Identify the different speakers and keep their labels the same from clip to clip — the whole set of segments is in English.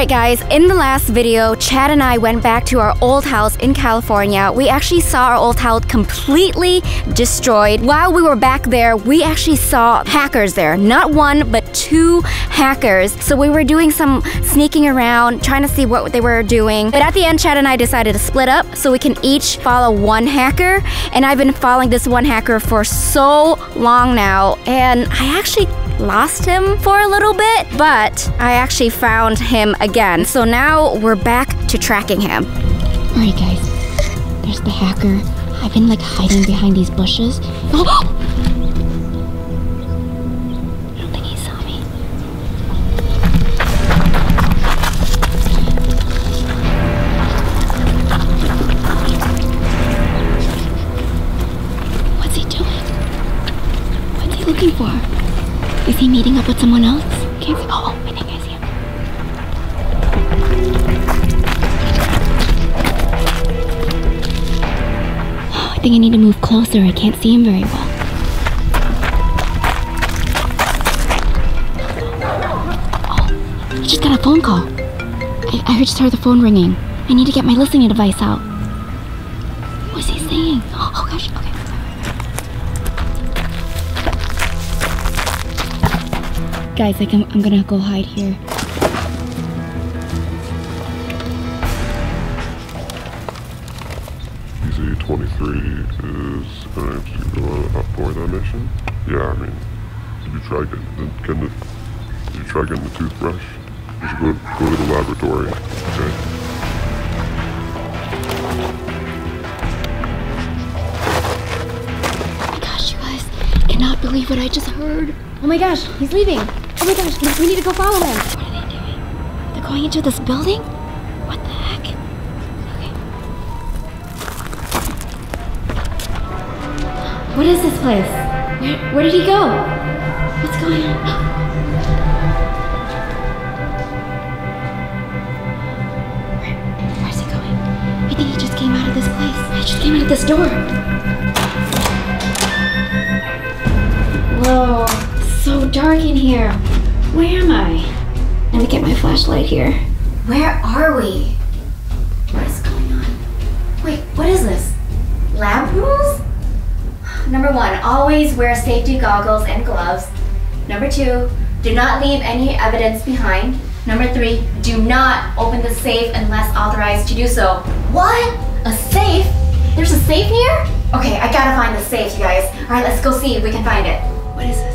Speaker 1: Alright guys, in the last video, Chad and I went back to our old house in California. We actually saw our old house completely destroyed. While we were back there, we actually saw hackers there. Not one, but two hackers. So we were doing some sneaking around, trying to see what they were doing. But at the end, Chad and I decided to split up so we can each follow one hacker. And I've been following this one hacker for so long now. And I actually lost him for a little bit, but I actually found him again. So now we're back to tracking him.
Speaker 2: Alright, guys. There's the hacker. I've been like hiding behind these bushes. Oh! I don't think he saw me. What's he doing? What's he looking for? Is he meeting up with someone else? Can't see. Oh, I think I see him. Oh, I think I need to move closer. I can't see him very well. Oh, I just got a phone call. I, I just heard the phone ringing. I need to get my listening device out. Guys, like I'm, I'm gonna go hide here.
Speaker 3: PZ-23 is going to go up for that mission. Yeah, I mean, did you try getting the, getting the did you try getting the toothbrush? You should go, go to the laboratory, okay?
Speaker 2: Oh my gosh, you guys, I cannot believe what I just heard. Oh my gosh, he's leaving. Oh my gosh, we- need to go follow him. What are they doing? They're going into this building? What the heck? Okay. What is this place? Where, where did he go? What's going on? Where, where's he going? I think he just came out of this place. I just came out of this door. Whoa, so dark in here. Where am I? Let me get my flashlight here.
Speaker 1: Where are we? What is going on? Wait, what is this? Lab rules? Number one, always wear safety goggles and gloves. Number two, do not leave any evidence behind. Number three, do not open the safe unless authorized to do so. What? A safe? There's a safe here? Okay, I gotta find the safe, you guys. Alright, let's go see if we can find it. What is this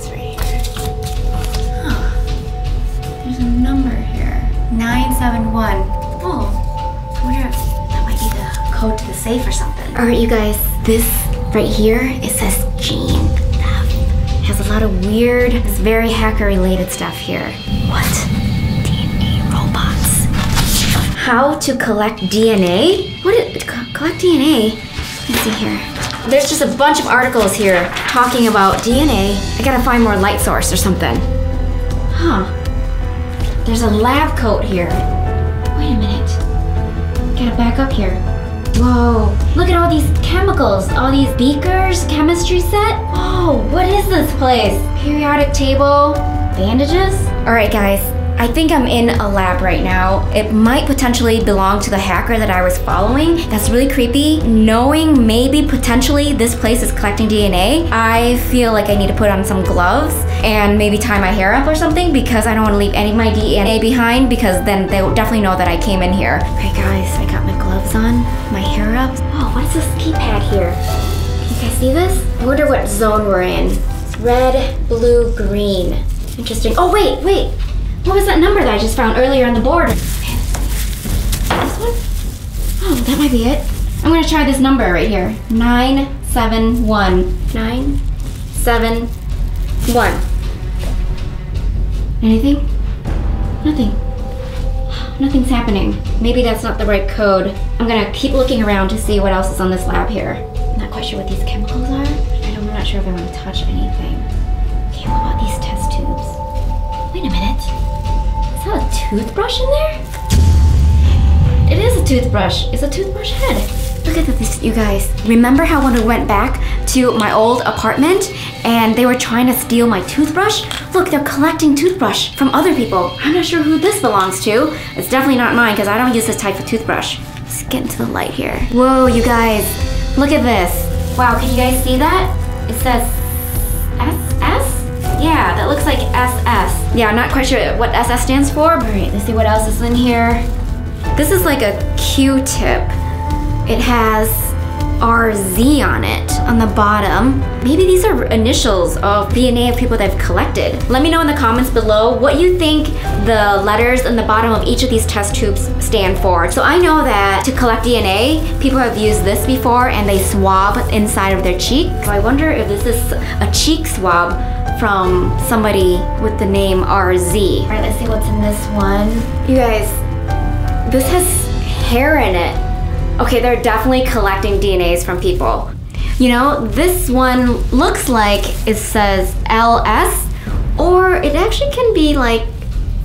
Speaker 1: 971. Oh, I wonder if that might be the code to the safe or something. Alright, you guys, this right here, it says gene theft. It has a lot of weird, it's very hacker related stuff here. What? DNA robots. How to collect DNA? What is, co- collect DNA? Let's see here. There's just a bunch of articles here talking about DNA. I gotta find more light source or something. Huh. There's a lab coat here. Wait a minute. Gotta back up here. Whoa, look at all these chemicals, all these beakers, chemistry set. Whoa, what is this place? Periodic table, bandages? All right, guys, I think I'm in a lab right now. It might potentially belong to the hacker that I was following. That's really creepy. Knowing maybe potentially this place is collecting DNA, I feel like I need to put on some gloves and maybe tie my hair up or something because I don't want to leave any of my DNA behind because then they'll definitely know that I came in here. Okay, guys, I got my gloves on, my hair up. Oh, what is this keypad here? Can you guys see this? I wonder what zone we're in. Red, blue, green. Interesting. Oh, wait, wait. What was that number that I just found earlier on the board? Okay. This one? Oh, that might be it. I'm gonna try this number right here. 971. 971. Anything? Nothing. Nothing's happening. Maybe that's not the right code. I'm gonna keep looking around to see what else is on this lab here. I'm not quite sure what these chemicals are. I don't, I'm not sure if I want to touch anything. Okay, what about these test tubes? Wait a minute. That a toothbrush in there? It is a toothbrush. It's a toothbrush head. Look at this, you guys. Remember how when we went back to my old apartment and they were trying to steal my toothbrush? Look, they're collecting toothbrush from other people. I'm not sure who this belongs to. It's definitely not mine because I don't use this type of toothbrush. Let's get into the light here. Whoa, you guys. Look at this. Wow, can you guys see that? It says? Yeah, that looks like SS. Yeah, I'm not quite sure what SS stands for. All right, let's see what else is in here. This is like a Q-tip. It has RZ on it on the bottom. Maybe these are initials of DNA of people that I've collected. Let me know in the comments below what you think the letters in the bottom of each of these test tubes stand for. So I know that to collect DNA, people have used this before and they swab inside of their cheek. So I wonder if this is a cheek swab from somebody with the name RZ. All right, let's see what's in this one. You guys, this has hair in it. Okay, they're definitely collecting DNAs from people. You know, this one looks like it says LS, or it actually can be like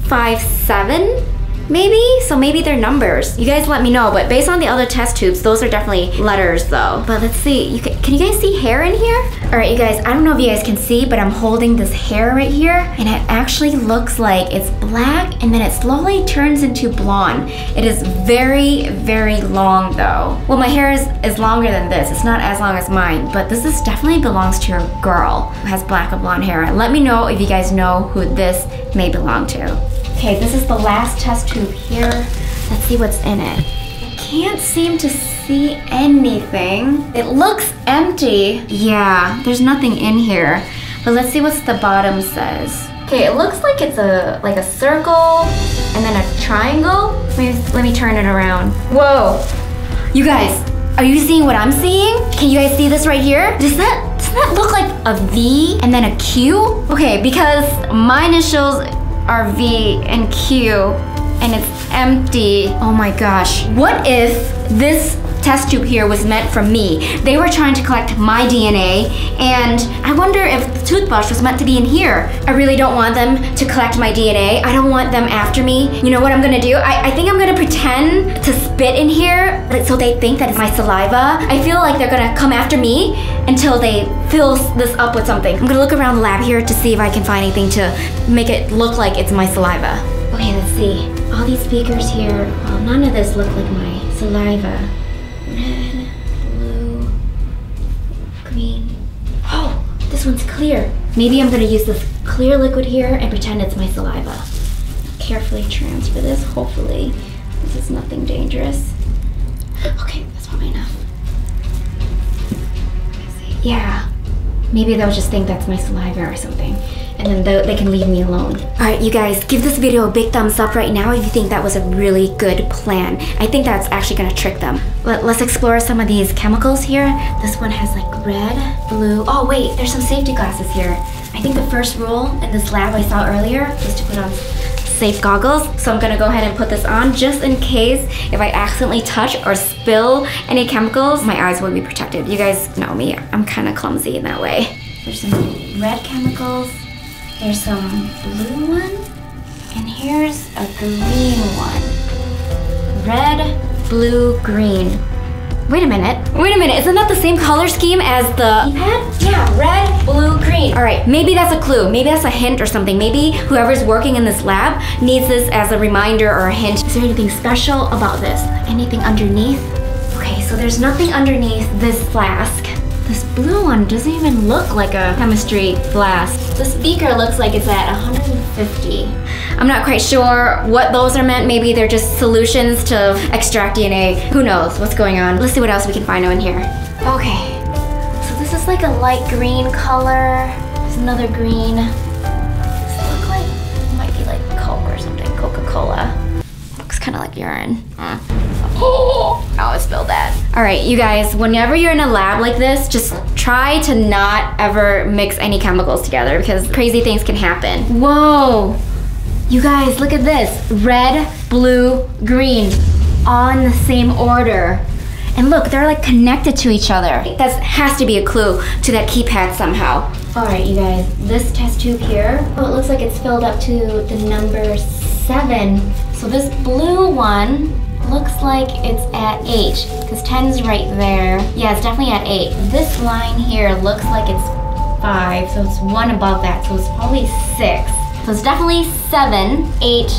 Speaker 1: 5-7 maybe? So maybe they're numbers. You guys let me know, but based on the other test tubes, those are definitely letters though. But let's see, you can, can you guys see hair in here? All right, you guys, I don't know if you guys can see, but I'm holding this hair right here, and it actually looks like it's black, and then it slowly turns into blonde. It is very, very long though. Well, my hair is, is longer than this. It's not as long as mine, but this is definitely belongs to your girl who has black or blonde hair. Let me know if you guys know who this may belong to. Okay, this is the last test tube here. Let's see what's in it. I can't seem to see anything. It looks empty. Yeah, there's nothing in here. But let's see what the bottom says. Okay, it looks like it's a like a circle and then a triangle. Let me, let me turn it around. Whoa. You guys, are you seeing what I'm seeing? Can you guys see this right here? Does that, does that look like a V and then a Q? Okay, because my initials are V and Q and it's empty. Oh my gosh. What if this test tube here was meant for me. They were trying to collect my DNA, and I wonder if the toothbrush was meant to be in here. I really don't want them to collect my DNA. I don't want them after me. You know what I'm gonna do? I, I think I'm gonna pretend to spit in here so they think that it's my saliva. I feel like they're gonna come after me until they fill this up with something. I'm gonna look around the lab here to see if I can find anything to make it look like it's my saliva. Okay, let's see. All these beakers here, well, none of this look like my saliva this one's clear. Maybe I'm gonna use this clear liquid here and pretend it's my saliva. Carefully transfer this, hopefully. This is nothing dangerous. Okay, that's probably enough. Yeah, maybe they'll just think that's my saliva or something and then they can leave me alone. All right, you guys, give this video a big thumbs up right now if you think that was a really good plan. I think that's actually gonna trick them. Let, let's explore some of these chemicals here. This one has like red, blue. Oh wait, there's some safety glasses here. I think the first rule in this lab I saw earlier is to put on safe goggles. So I'm gonna go ahead and put this on just in case if I accidentally touch or spill any chemicals, my eyes will be protected. You guys know me, I'm kind of clumsy in that way. There's some red chemicals, there's some blue one, and here's a green one. Red, blue, green. Wait a minute. Wait a minute. Isn't that the same color scheme as the keypad? Yeah, red, blue, green. All right, maybe that's a clue. Maybe that's a hint or something. Maybe whoever's working in this lab needs this as a reminder or a hint. Is there anything special about this? Anything underneath? Okay, so there's nothing underneath this flask. This blue one doesn't even look like a chemistry flask. The beaker looks like it's at 150. I'm not quite sure what those are meant. Maybe they're just solutions to extract DNA. Who knows what's going on. Let's see what else we can find in here. Okay, so this is like a light green color. There's another green. Does it look like, it might be like Coke or something, Coca-Cola. Looks kind of like urine. Mm. Oh, I always spilled that. All right, you guys, whenever you're in a lab like this, just try to not ever mix any chemicals together because crazy things can happen. Whoa, you guys, look at this. Red, blue, green, all in the same order. And look, they're like connected to each other. That has to be a clue to that keypad somehow. All right, you guys, this test tube here, oh, it looks like it's filled up to the number seven. So this blue one looks like it's at 8, because 10's right there. Yeah, it's definitely at 8. This line here looks like it's 5, so it's one above that, so it's probably 6. So it's definitely 7, 8,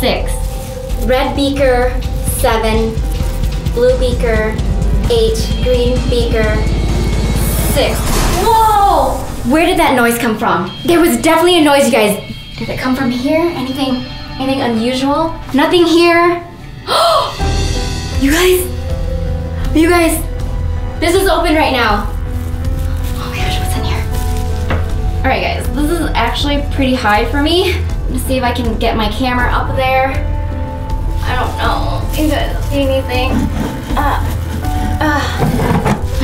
Speaker 1: 6. Red beaker, 7. Blue beaker, 8. Green beaker, 6. Whoa! Where did that noise come from? There was definitely a noise, you guys. Did it come from here? Anything, anything unusual? Nothing here. you guys, you guys, this is open right now. Oh my gosh, what's in here? All right, guys, this is actually pretty high for me. Let's see if I can get my camera up there. I don't know. You guys see anything? Uh, uh,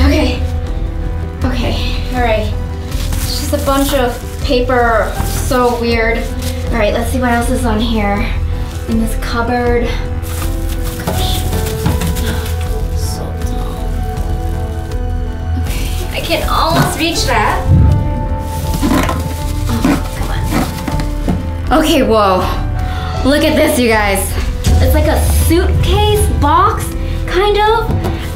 Speaker 1: okay. Okay, all right. It's just a bunch of paper, so weird. All right, let's see what else is on here. In this cupboard. Can almost reach that. Oh. Okay, whoa. Look at this, you guys. It's like a suitcase box, kind of.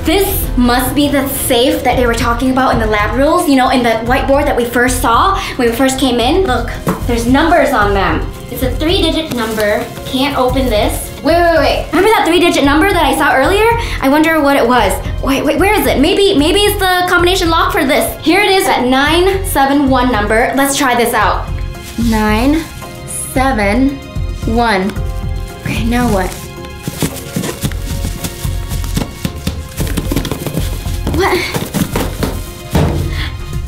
Speaker 1: This must be the safe that they were talking about in the lab rules, you know, in the whiteboard that we first saw when we first came in. Look, there's numbers on them. It's a three digit number. Can't open this. Wait, wait, wait. Remember that three digit number that I saw earlier? I wonder what it was. Wait, wait, where is it? Maybe, maybe it's the combination lock for this. Here it is, that 971 number. Let's try this out. 971. Okay, now what? What?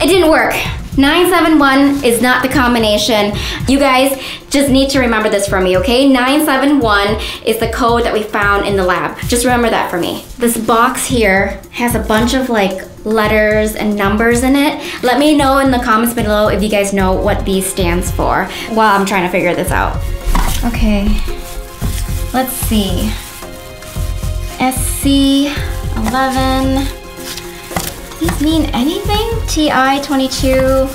Speaker 1: It didn't work. 971 is not the combination. You guys just need to remember this for me, okay? 971 is the code that we found in the lab. Just remember that for me. This box here has a bunch of like letters and numbers in it. Let me know in the comments below if you guys know what these stands for while I'm trying to figure this out. Okay, let's see. SC11 these mean anything? TI22,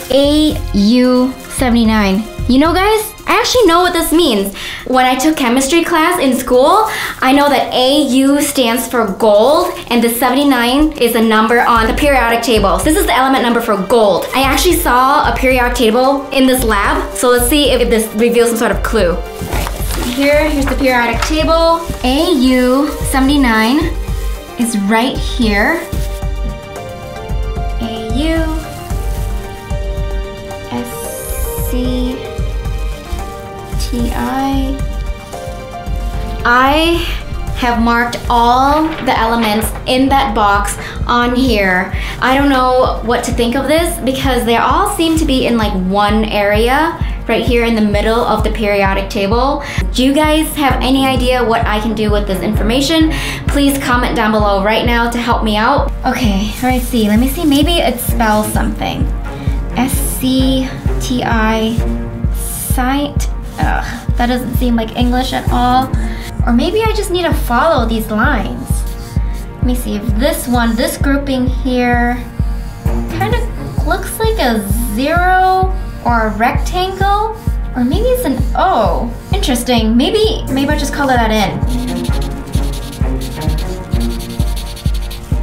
Speaker 1: AU79. You know guys, I actually know what this means. When I took chemistry class in school, I know that AU stands for gold and the 79 is a number on the periodic table. This is the element number for gold. I actually saw a periodic table in this lab, so let's see if this reveals some sort of clue. Here, here's the periodic table. AU79 is right here. U S C T I. I have marked all the elements in that box on here. I don't know what to think of this because they all seem to be in like one area right here in the middle of the periodic table. Do you guys have any idea what I can do with this information? Please comment down below right now to help me out. Okay, right, see, let me see, maybe it spells something. S-C-T-I, sight, ugh, that doesn't seem like English at all. Or maybe I just need to follow these lines. Let me see if this one, this grouping here, kind of looks like a zero or a rectangle, or maybe it's an O. Interesting, maybe, maybe I just color that in.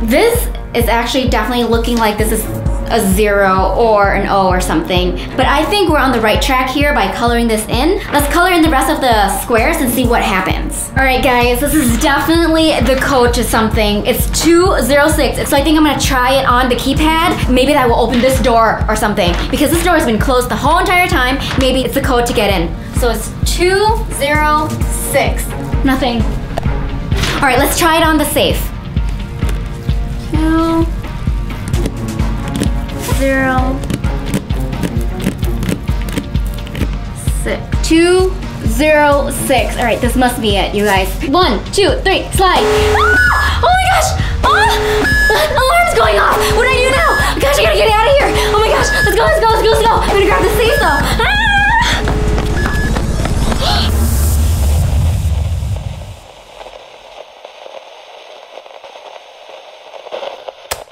Speaker 1: This is actually definitely looking like this is a zero or an O or something. But I think we're on the right track here by coloring this in. Let's color in the rest of the squares and see what happens. All right, guys, this is definitely the code to something. It's 206, so I think I'm gonna try it on the keypad. Maybe that will open this door or something because this door has been closed the whole entire time. Maybe it's the code to get in. So it's 206, nothing. All right, let's try it on the safe. zero, six, two, zero, six. All right, this must be it, you guys. One, two, three, slide. Ah! Oh my gosh! Ah! ah! Alarm's going off! What do I do now? Gosh, I gotta get out of here! Oh my gosh, let's go, let's go, let's go, let's go! I'm gonna grab the seesaw. Ah!